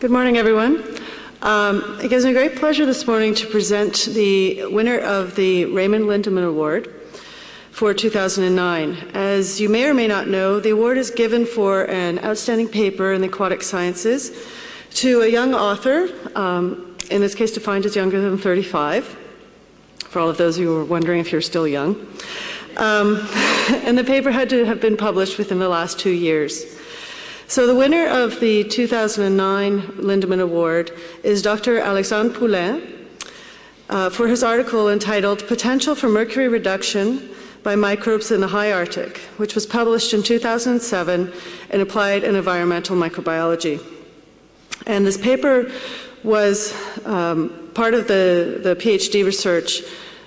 Good morning, everyone. Um, it gives me great pleasure this morning to present the winner of the Raymond Lindeman Award for 2009. As you may or may not know, the award is given for an outstanding paper in the aquatic sciences to a young author, um, in this case defined as younger than 35, for all of those of you who are wondering if you're still young. Um, and the paper had to have been published within the last two years. So the winner of the 2009 Lindeman Award is Dr. Alexandre Poulain uh, for his article entitled Potential for Mercury Reduction by Microbes in the High Arctic, which was published in 2007 in Applied and Environmental Microbiology. And this paper was um, part of the, the PhD research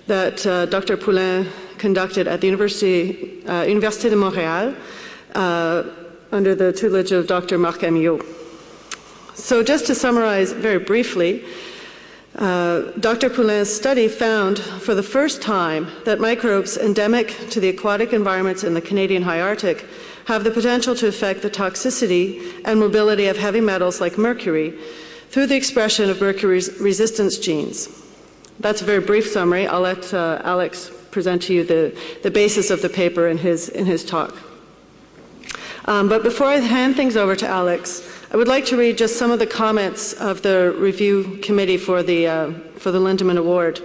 that uh, Dr. Poulain conducted at the University, uh, Université de Montréal uh, under the tutelage of Dr. Marc Amyot. So, just to summarize very briefly, uh, Dr. Poulain's study found for the first time that microbes endemic to the aquatic environments in the Canadian high Arctic have the potential to affect the toxicity and mobility of heavy metals like mercury through the expression of mercury resistance genes. That's a very brief summary. I'll let uh, Alex present to you the, the basis of the paper in his, in his talk. Um, but before I hand things over to Alex, I would like to read just some of the comments of the review committee for the, uh, for the Lindeman Award.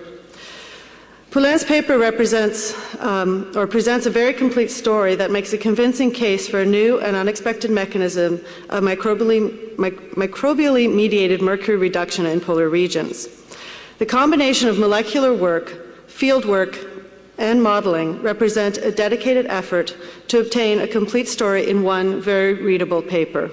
Poulain's paper represents um, or presents a very complete story that makes a convincing case for a new and unexpected mechanism of microbially, mic- microbially mediated mercury reduction in polar regions. The combination of molecular work, field work, and modeling represent a dedicated effort to obtain a complete story in one very readable paper.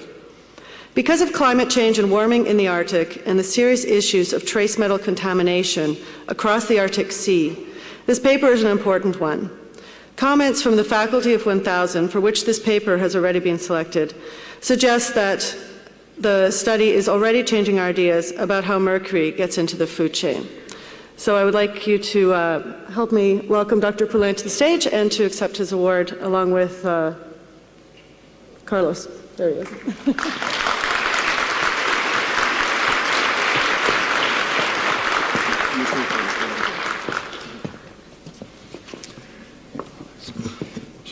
Because of climate change and warming in the Arctic and the serious issues of trace metal contamination across the Arctic Sea, this paper is an important one. Comments from the Faculty of 1000, for which this paper has already been selected, suggest that the study is already changing ideas about how mercury gets into the food chain. So I would like you to uh, help me welcome Dr. Poulain to the stage and to accept his award along with uh, Carlos. There he is.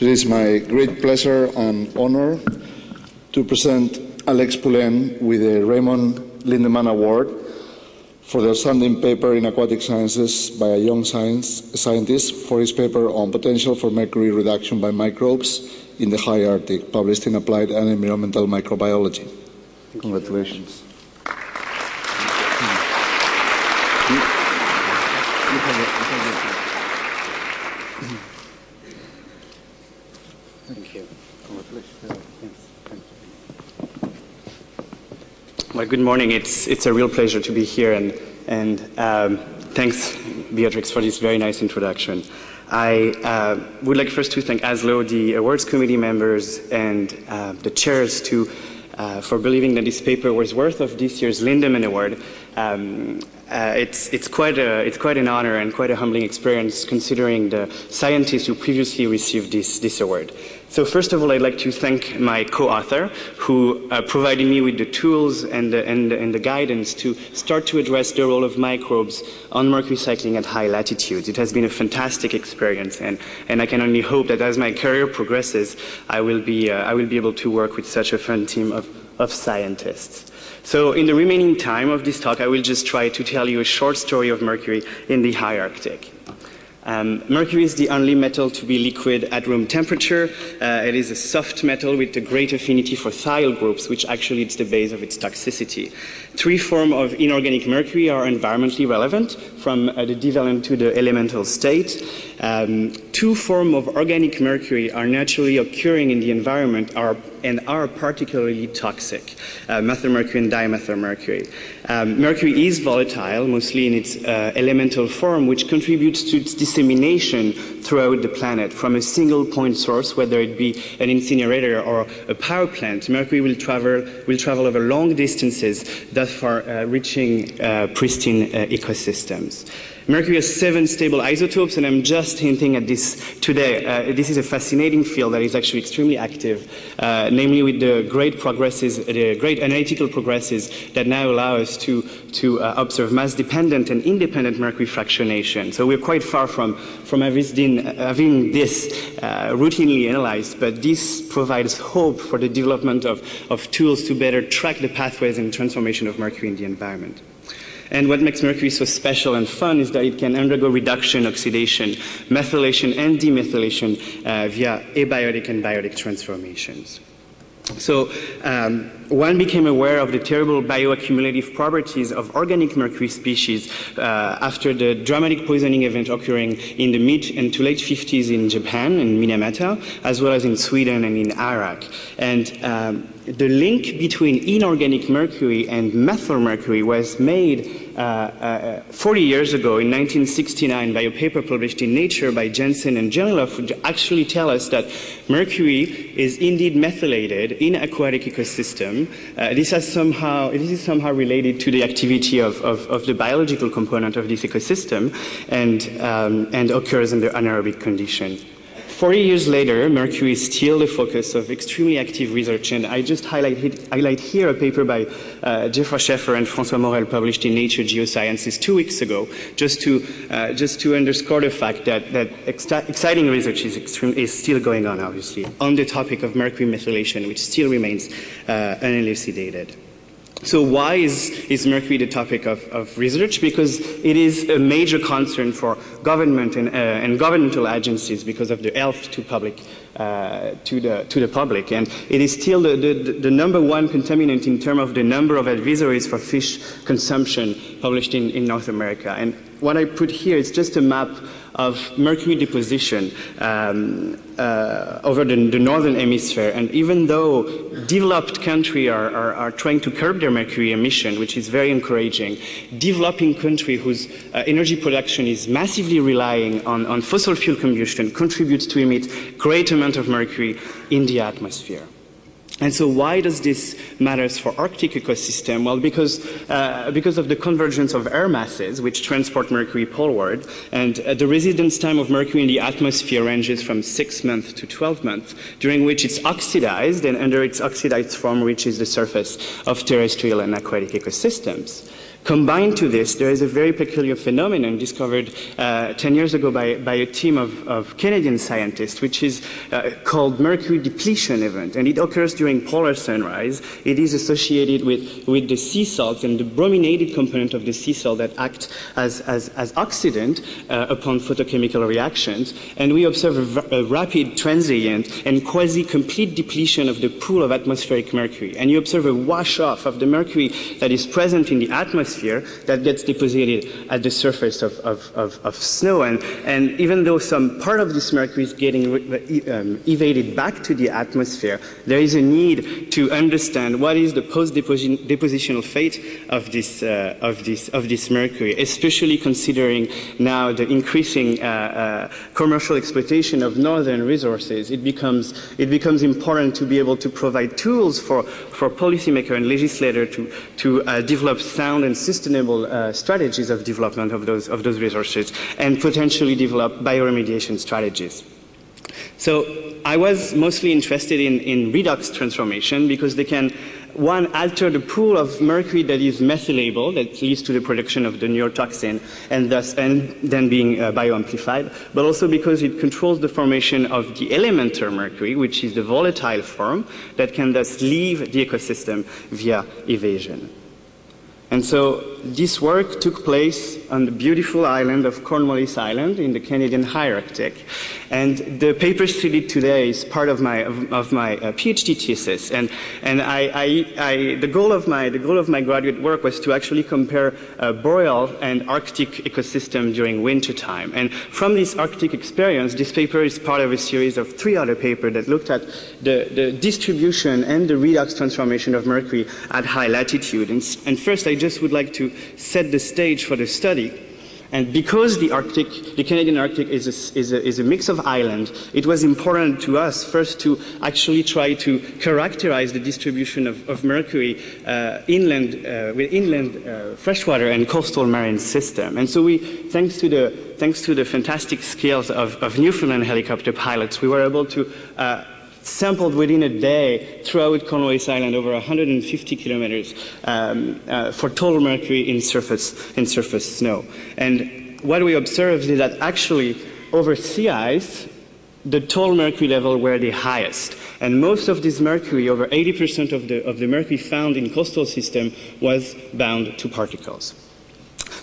It is my great pleasure and honor to present Alex Poulain with the Raymond Lindeman Award for the outstanding paper in aquatic sciences by a young science, scientist for his paper on potential for mercury reduction by microbes in the high Arctic, published in Applied and Environmental Microbiology. Congratulations. Thank you. Well, good morning. It's, it's a real pleasure to be here, and, and um, thanks, Beatrix, for this very nice introduction. I uh, would like first to thank ASLO, the awards committee members, and uh, the chairs to, uh, for believing that this paper was worth of this year's Lindeman Award. Um, uh, it's, it's, quite a, it's quite an honor and quite a humbling experience considering the scientists who previously received this, this award. So first of all, I'd like to thank my co-author who uh, provided me with the tools and the, and, and the guidance to start to address the role of microbes on mercury cycling at high latitudes. It has been a fantastic experience, and, and I can only hope that as my career progresses, I will be, uh, I will be able to work with such a fun team of, of scientists. So in the remaining time of this talk, I will just try to tell you a short story of mercury in the high Arctic. Um, mercury is the only metal to be liquid at room temperature. Uh, it is a soft metal with a great affinity for thiol groups, which actually is the base of its toxicity. Three forms of inorganic mercury are environmentally relevant, from uh, the divalent to the elemental state. Um, two forms of organic mercury are naturally occurring in the environment are, and are particularly toxic, uh, methylmercury and dimethylmercury. Um, mercury is volatile, mostly in its uh, elemental form, which contributes to its dissemination throughout the planet from a single point source, whether it be an incinerator or a power plant. Mercury will travel, will travel over long distances, thus far uh, reaching uh, pristine uh, ecosystems. mercury has seven stable isotopes, and I'm just hinting at this today. Uh, this is a fascinating field that is actually extremely active, uh, namely with the great progresses, the great analytical progresses that now allow us to, to uh, observe mass-dependent and independent mercury fractionation. So we're quite far from, from having, having this uh, routinely analyzed, but this provides hope for the development of, of tools to better track the pathways and transformation of mercury in the environment. And what makes mercury so special and fun is that it can undergo reduction, oxidation, methylation, and demethylation uh, via abiotic and biotic transformations. So um, one became aware of the terrible bioaccumulative properties of organic mercury species uh, after the dramatic poisoning event occurring in the mid and to late 50s in Japan, and Minamata, as well as in Sweden and in Iraq. And um, the link between inorganic mercury and methyl mercury was made 40 years ago in 1969 by a paper published in Nature by Jensen and Jernelöv, which actually tell us that mercury is indeed methylated in aquatic ecosystem. Uh, this, has somehow, this is somehow related to the activity of, of, of the biological component of this ecosystem and, um, and occurs under anaerobic conditions. 40 years later, mercury is still the focus of extremely active research, and I just highlight, highlight here a paper by uh, Jeffra Schaefer and François Morel published in Nature Geosciences two weeks ago, just to, uh, just to underscore the fact that, that ex exciting research is, extreme, is still going on, obviously, on the topic of mercury methylation, which still remains uh, unelucidated. So why is, is mercury the topic of, of, research? Because it is a major concern for government and, uh, and governmental agencies because of the health to public uh, to, the, to the public. And it is still the, the, the, number one contaminant in terms of the number of advisories for fish consumption published in, in North America. And what I put here is just a map of mercury deposition um, uh, over the, the, northern hemisphere. And even though developed countries are, are, are, trying to curb their mercury emission, which is very encouraging, developing countries whose uh, energy production is massively relying on, on fossil fuel combustion contributes to emit great amount of mercury in the atmosphere. And so why does this matters for Arctic ecosystem? Well, because, uh, because of the convergence of air masses, which transport mercury poleward, and uh, the residence time of mercury in the atmosphere ranges from six months to 12 months, during which it's oxidized, and under its oxidized form reaches the surface of terrestrial and aquatic ecosystems. Combined to this, there is a very peculiar phenomenon discovered uh, 10 years ago by, by a team of, of, Canadian scientists, which is uh, called mercury depletion event. And it occurs during polar sunrise. It is associated with, with the sea salt and the brominated component of the sea salt that act as, as, as oxidant uh, upon photochemical reactions. And we observe a, a rapid transient and quasi-complete depletion of the pool of atmospheric mercury. And you observe a wash off of the mercury that is present in the atmosphere that gets deposited at the surface of, of, of, of snow. And, and even though some part of this mercury is getting um, evaded back to the atmosphere, there is a need to understand what is the post-depositional fate of this, uh, of, this, of this mercury, especially considering now the increasing uh, uh, commercial exploitation of northern resources. It becomes, it becomes important to be able to provide tools for, for policymakers and legislators to, to uh, develop sound and sustainable uh, strategies of development of those, of those resources and potentially develop bioremediation strategies. So I was mostly interested in, in redox transformation because they can, one, alter the pool of mercury that is methylable, that leads to the production of the neurotoxin, and thus, and then being uh, bioamplified, but also because it controls the formation of the elemental mercury, which is the volatile form, that can thus leave the ecosystem via evasion. And so this work took place on the beautiful island of Cornwallis Island in the Canadian High Arctic. And the paper studied today is part of my, of, of my uh, PhD thesis. And, and I, I, I, the, goal of my, the goal of my graduate work was to actually compare uh, boreal and Arctic ecosystem during winter time. And from this Arctic experience, this paper is part of a series of three other papers that looked at the, the distribution and the redox transformation of mercury at high latitude. And, and first, I just would like to set the stage for the study. And because the Arctic, the Canadian Arctic is a, is a, is a mix of islands, it was important to us first to actually try to characterize the distribution of, of mercury uh, inland, uh, with inland uh, freshwater and coastal marine system. And so we, thanks to the, thanks to the fantastic skills of, of Newfoundland helicopter pilots, we were able to uh, sampled within a day throughout Cornwallis Island over 150 kilometers um, uh, for total mercury in surface, in surface snow. And what we observed is that actually over sea ice, the total mercury level were the highest. And most of this mercury, over 80% of the, of the mercury found in coastal system was bound to particles.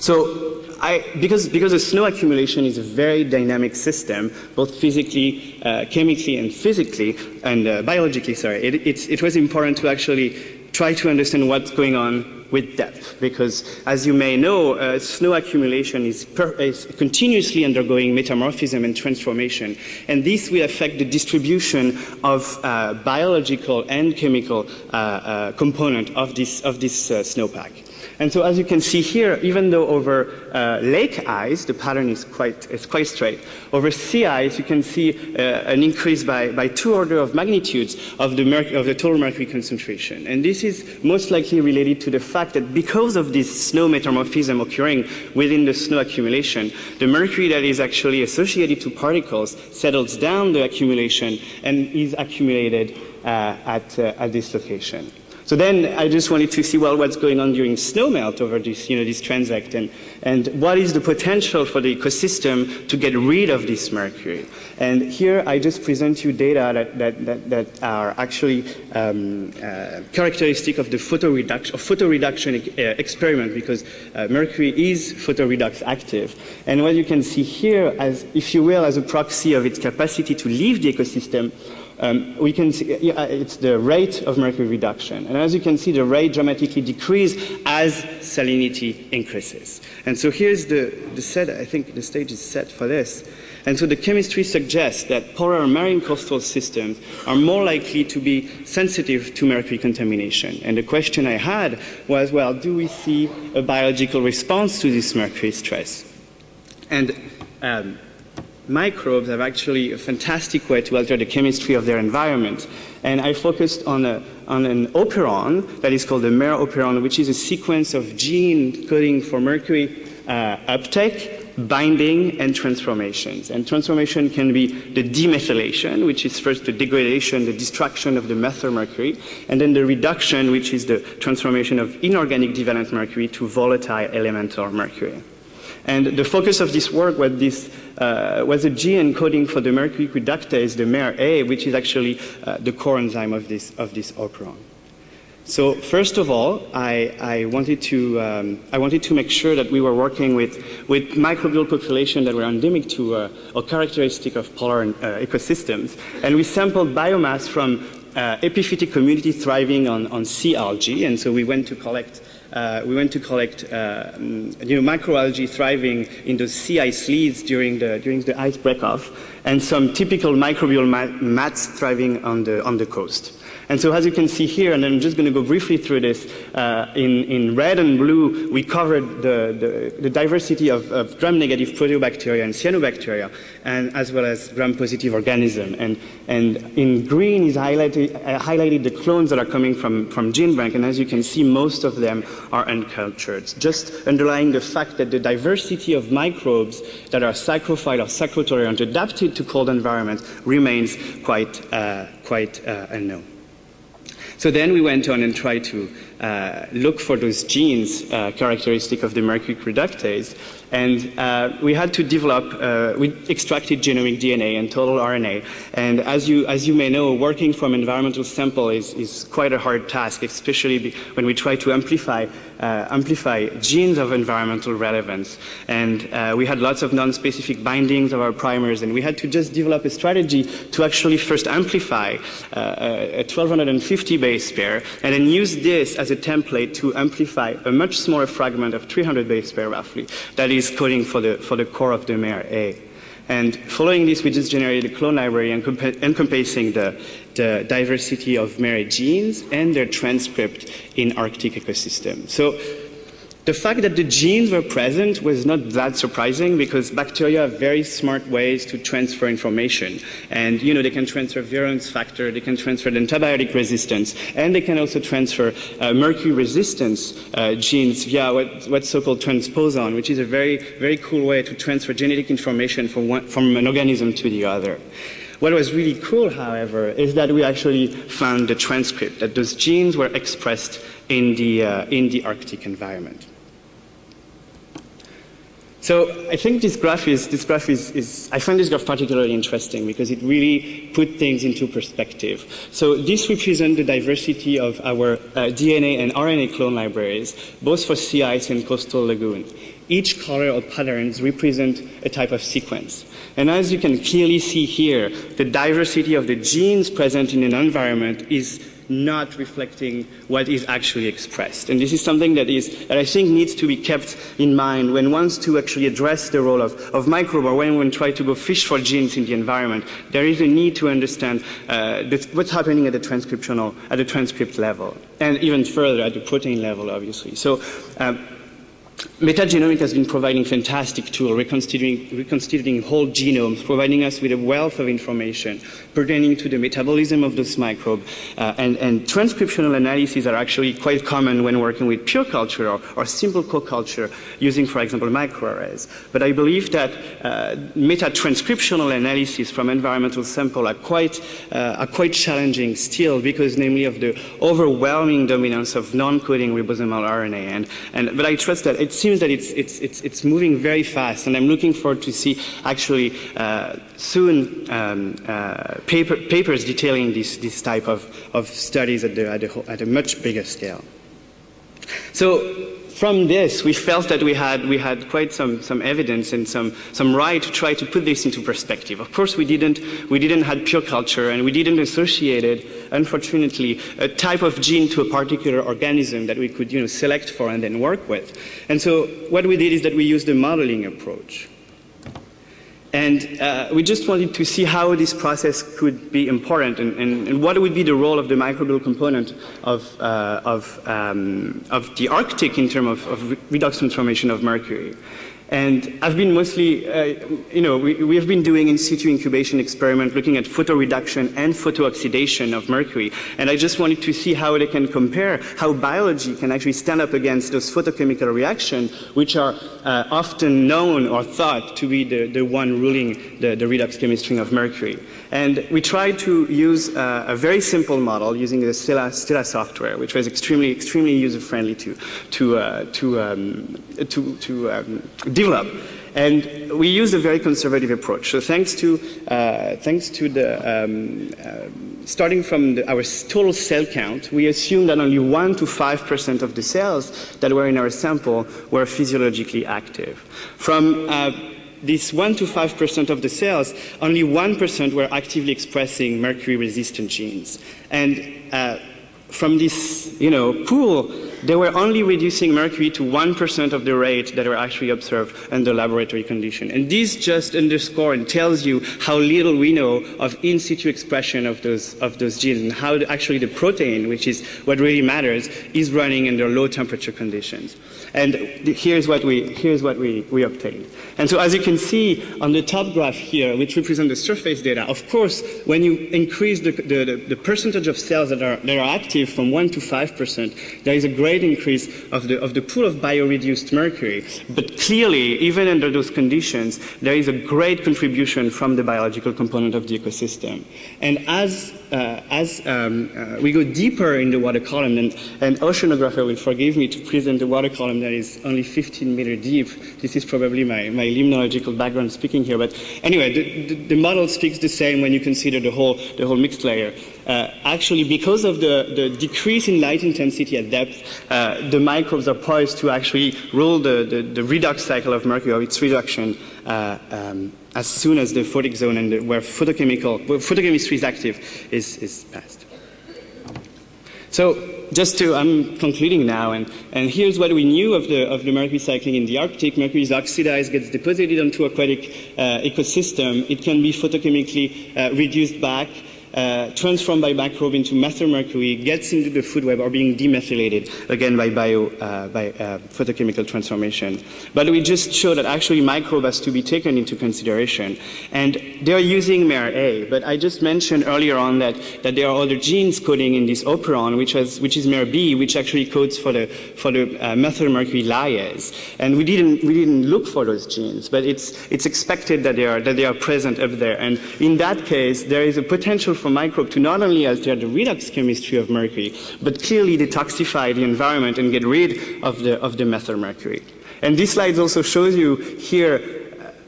So I, because, because the snow accumulation is a very dynamic system, both physically, uh, chemically, and physically, and uh, biologically, sorry, it, it was important to actually try to understand what's going on with depth, because as you may know, uh, snow accumulation is, per, is, continuously undergoing metamorphism and transformation, and this will affect the distribution of uh, biological and chemical uh, uh component of this, of this uh, snowpack. And so as you can see here, even though over uh, lake ice, the pattern is quite, quite straight, over sea ice, you can see uh, an increase by, by two order of magnitudes of the, of the total mercury concentration. And this is most likely related to the fact that because of this snow metamorphism occurring within the snow accumulation, the mercury that is actually associated to particles settles down the accumulation and is accumulated uh, at, uh, at this location. So then I just wanted to see, well, what's going on during snowmelt over this, you know, this transect, and, and what is the potential for the ecosystem to get rid of this mercury. And here I just present you data that, that, that, that are actually um, uh, characteristic of the photoreduction, photoreduction uh, experiment, because uh, mercury is photoredox active. And what you can see here, as, if you will, as a proxy of its capacity to leave the ecosystem, um, we can see it's the rate of mercury reduction. And as you can see, the rate dramatically decreases as salinity increases. And so here's the, the set, I think the stage is set for this. And so the chemistry suggests that polar marine coastal systems are more likely to be sensitive to mercury contamination. And the question I had was, well, do we see a biological response to this mercury stress? And um, microbes have actually a fantastic way to alter the chemistry of their environment. And I focused on, a, on an operon that is called the MER operon, which is a sequence of gene coding for mercury uh, uptake, binding, and transformations. And transformation can be the demethylation, which is first the degradation, the destruction of the methyl mercury, and then the reduction, which is the transformation of inorganic divalent mercury to volatile elemental mercury. And the focus of this work was, this, uh, was a gene encoding for the mercury reductase, the MER-A, which is actually uh, the core enzyme of this, of this operon. So first of all, I, I, wanted to, um, I wanted to make sure that we were working with, with microbial populations that were endemic to uh, or characteristic of polar uh, ecosystems. And we sampled biomass from uh, epiphytic community thriving on, on sea algae. And so we went to collect uh, we went to collect uh, you know, microalgae thriving in those sea ice leads during the, during the ice breakoff, and some typical microbial mats thriving on the, on the coast. And so as you can see here, and I'm just going to go briefly through this, uh, in, in red and blue, we covered the, the, the diversity of, of gram-negative proteobacteria and cyanobacteria, and as well as gram-positive organism. And, and in green is highlighted, uh, highlighted the clones that are coming from, from GenBank, and as you can see, most of them are uncultured, just underlying the fact that the diversity of microbes that are psychrophile or psychrotolerant adapted to cold environments remains quite, uh, quite uh, unknown. So then we went on and tried to uh, look for those genes uh, characteristic of the mercury reductase. And uh, we had to develop, uh, we extracted genomic DNA and total RNA. And as you, as you may know, working from environmental sample is, is quite a hard task, especially when we try to amplify, uh, amplify genes of environmental relevance. And we had lots of non-specific bindings of our primers, and we had to just develop a strategy to actually first amplify a 1250 base pair, and then use this as as a template to amplify a much smaller fragment of 300 base pair roughly that is coding for the, for the core of the MER-A. And following this, we just generated a clone library encompassing the, the diversity of MER genes and their transcript in Arctic ecosystem. So the fact that the genes were present was not that surprising because bacteria have very smart ways to transfer information. And, you know, they can transfer virulence factor, they can transfer antibiotic resistance, and they can also transfer uh, mercury resistance uh, genes via what, what's so-called transposon, which is a very, very cool way to transfer genetic information from, one, from an organism to the other. What was really cool, however, is that we actually found the transcript, that those genes were expressed in the, uh, in the Arctic environment. So I think this graph is, this graph is, is, I find this graph particularly interesting because it really put things into perspective. So this represents the diversity of our uh, DNA and RNA clone libraries, both for sea ice and coastal lagoon. Each color or patterns represent a type of sequence. And as you can clearly see here, the diversity of the genes present in an environment is not reflecting what is actually expressed. And this is something that, is, that I think needs to be kept in mind when one wants to actually address the role of, of or when one tries to go fish for genes in the environment. There is a need to understand uh, what's happening at the transcriptional, at the transcript level, and even further at the protein level, obviously. So. Um, Metagenomics has been providing fantastic tools, reconstituting, reconstituting whole genomes, providing us with a wealth of information pertaining to the metabolism of this microbe. Uh, and, and, transcriptional analyses are actually quite common when working with pure culture or, or simple co-culture using, for example, microarrays. But I believe that uh, meta-transcriptional analyses from environmental sample are quite, uh, are quite challenging still because namely of the overwhelming dominance of non-coding ribosomal RNA. And, and, but I trust that it seems that it's, it's, it's, it's moving very fast, and I'm looking forward to see actually uh, soon um, uh, paper, papers detailing this, this type of, of studies at, the, at, a, at a much bigger scale. So from this, we felt that we had, we had quite some, some evidence and some, some right to try to put this into perspective. Of course, we didn't, we didn't have pure culture and we didn't associate it, unfortunately, a type of gene to a particular organism that we could you know, select for and then work with. And so what we did is that we used a modeling approach. And uh, we just wanted to see how this process could be important and, and, and what would be the role of the microbial component of, uh, of, um, of, the Arctic in terms of, of redox transformation of mercury. And I've been mostly, uh, you know, we, we, have been doing in situ incubation experiment looking at photoreduction and photooxidation of mercury. And I just wanted to see how they can compare how biology can actually stand up against those photochemical reactions, which are uh, often known or thought to be the, the one ruling the, the redox chemistry of mercury. And we tried to use uh, a very simple model using the Stella, Stella software, which was extremely, extremely user-friendly to, to, uh, to, um, to, to um, develop. And we used a very conservative approach. So thanks to, uh, thanks to the, um, uh, starting from the, our total cell count, we assumed that only 1 to 5% of the cells that were in our sample were physiologically active. From uh, this 1 to 5% of the cells, only 1% were actively expressing mercury-resistant genes. And uh, from this, you know, pool, they were only reducing mercury to 1% of the rate that were actually observed under laboratory condition. And this just underscores and tells you how little we know of in situ expression of those, of those genes and how actually the protein, which is what really matters, is running under low temperature conditions. And here's what we, here's what we, we obtained. And so as you can see on the top graph here, which represents the surface data, of course, when you increase the, the, the percentage of cells that are, that are active from 1 to 5%, there is a great increase of the, of the pool of bioreduced mercury. But clearly, even under those conditions, there is a great contribution from the biological component of the ecosystem. And as uh, as um, uh, we go deeper in the water column, and an oceanographer will forgive me to present the water column that is only 15 meter deep. This is probably my, my limnological background speaking here, but anyway, the, the, the model speaks the same when you consider the whole, the whole mixed layer. Uh, actually, because of the, the decrease in light intensity at depth, uh, the microbes are poised to actually rule the, the, the redox cycle of mercury, or its reduction, uh, um, as soon as the photic zone and the, where photochemical, where photochemistry is active is, is passed. So just to, I'm concluding now, and, and here's what we knew of the, of the mercury cycling in the Arctic. Mercury is oxidized, gets deposited onto aquatic uh, ecosystem. It can be photochemically uh, reduced back uh, transformed by microbe into methylmercury, gets into the food web, or being demethylated again by bio uh, by uh, photochemical transformation. But we just show that actually microbe has to be taken into consideration, and they're using MER-A. But I just mentioned earlier on that that there are other genes coding in this operon, which has which is MER-B, which actually codes for the for the uh, methylmercury lyase. And we didn't we didn't look for those genes, but it's it's expected that they are that they are present up there. And in that case, there is a potential for microbe to not only alter the redox chemistry of mercury, but clearly detoxify the environment and get rid of the, of the methylmercury. And this slide also shows you here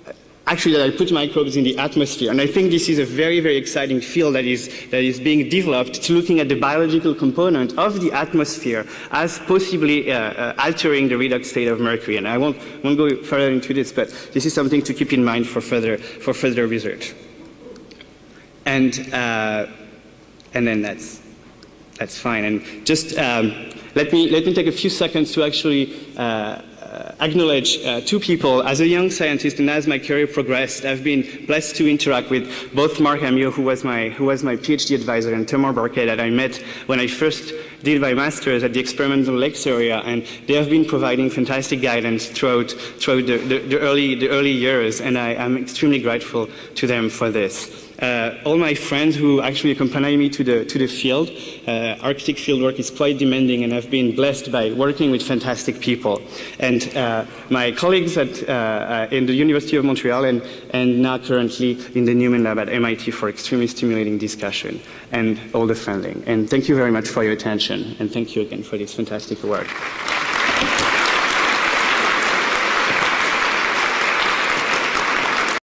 uh, actually that I put microbes in the atmosphere. And I think this is a very, very exciting field that is, that is being developed. It's looking at the biological component of the atmosphere as possibly uh, uh, altering the redox state of mercury. And I won't, won't go further into this, but this is something to keep in mind for further, for further research. And, uh, and then that's, that's fine. And just um, let, me, let me take a few seconds to actually uh, uh, acknowledge uh, two people. As a young scientist and as my career progressed, I've been blessed to interact with both Marc Amyot, who was my, who was my PhD advisor, and Tamar Barkay that I met when I first did my master's at the experimental lakes area, and they have been providing fantastic guidance throughout, throughout the, the, the early, the early years, and I am extremely grateful to them for this. Uh, all my friends who actually accompany me to the, to the field. Uh, Arctic fieldwork is quite demanding, and I've been blessed by working with fantastic people. And uh, my colleagues at, uh, in the University of Montreal and, and now currently in the Newman Lab at MIT for extremely stimulating discussion and all the funding. And thank you very much for your attention, and thank you again for this fantastic work.